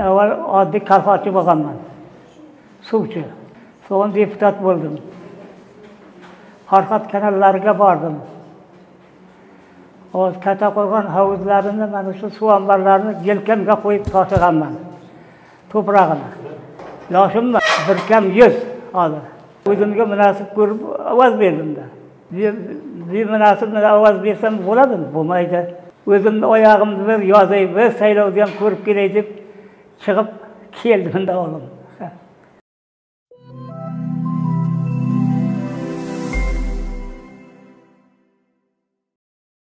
Men avval oddiy kolxozchi bo'lganman. Suvchi. So'ng deputat bo'ldim. Farhod kanallariga bordim. Oz Kataqo'rg'on hovuzlarini mana shu suv omborlarini yelkamga qo'yib tashiganman. To'prog'ini. Yoshimmi? Bir kam yuz hozir. O'zimga munosib ko'rib ovoz berdimda. Bemunosib ovoz bersam bo'ladimi? Bo'lmaydi. O'zimni oyog'imni bir yozay, bir saylovdan ko'rib kelay deb çıkıp geldim de oğlum.